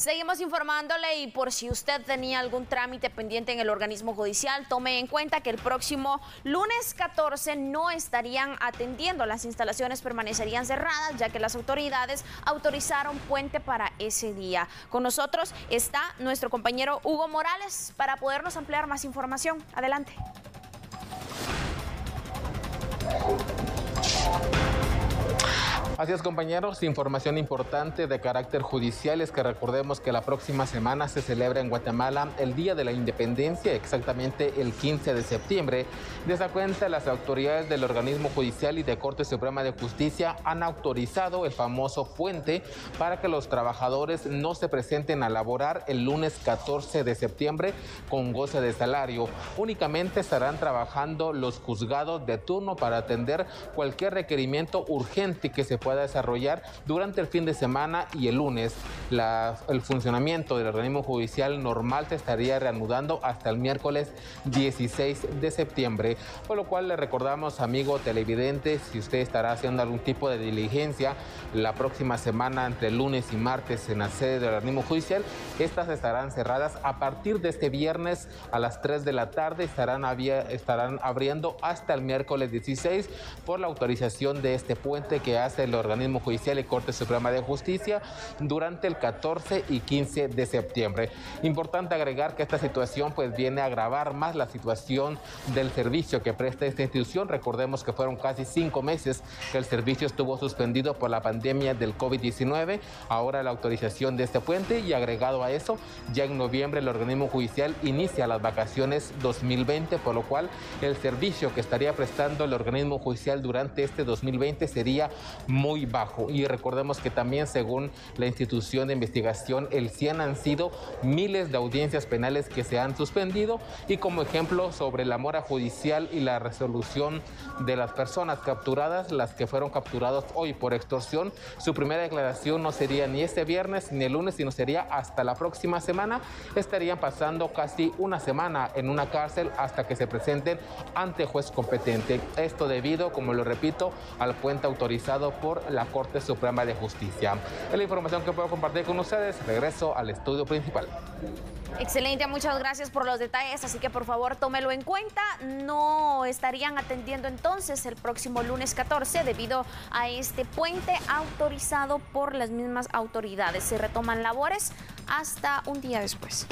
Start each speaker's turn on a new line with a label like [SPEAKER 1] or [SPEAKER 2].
[SPEAKER 1] Seguimos informándole y por si usted tenía algún trámite pendiente en el organismo judicial, tome en cuenta que el próximo lunes 14 no estarían atendiendo, las instalaciones permanecerían cerradas ya que las autoridades autorizaron puente para ese día. Con nosotros está nuestro compañero Hugo Morales para podernos ampliar más información. Adelante.
[SPEAKER 2] Así es, compañeros, información importante de carácter judicial es que recordemos que la próxima semana se celebra en Guatemala el Día de la Independencia, exactamente el 15 de septiembre. De esa cuenta, las autoridades del organismo judicial y de Corte Suprema de Justicia han autorizado el famoso puente para que los trabajadores no se presenten a laborar el lunes 14 de septiembre con goce de salario. Únicamente estarán trabajando los juzgados de turno para atender cualquier requerimiento urgente que se pueda pueda desarrollar durante el fin de semana y el lunes. el funcionamiento del organismo judicial normal se estaría reanudando hasta el miércoles 16 de septiembre, por lo cual le recordamos, amigo televidente, si usted estará haciendo algún tipo de diligencia la próxima semana entre lunes y martes en la sede del organismo judicial, estas estarán cerradas a partir de este viernes a las 3 de la tarde, estarán, estarán abriendo hasta el miércoles 16 por la autorización de este puente que hace el organismo judicial y Corte Suprema de Justicia durante el 14 y 15 de septiembre. Importante agregar que esta situación pues viene a agravar más la situación del servicio que presta esta institución. Recordemos que fueron casi cinco meses que el servicio estuvo suspendido por la pandemia del COVID-19. Ahora la autorización de este puente y agregado a eso, ya en noviembre el organismo judicial inicia las vacaciones 2020, por lo cual el servicio que estaría prestando el organismo judicial durante este 2020 sería muy muy bajo. Y recordemos que también según la institución de investigación, el CIAN han sido miles de audiencias penales que se han suspendido y como ejemplo sobre la mora judicial y la resolución de las personas capturadas, las que fueron capturadas hoy por extorsión, su primera declaración no sería ni este viernes ni el lunes, sino sería hasta la próxima semana. Estarían pasando casi una semana en una cárcel hasta que se presenten ante juez competente. Esto debido, como lo repito, al puente autorizado la Corte Suprema de Justicia. Es la información que puedo compartir con ustedes. Regreso al estudio principal.
[SPEAKER 1] Excelente, muchas gracias por los detalles, así que por favor tómelo en cuenta. No estarían atendiendo entonces el próximo lunes 14 debido a este puente autorizado por las mismas autoridades. Se retoman labores hasta un día después.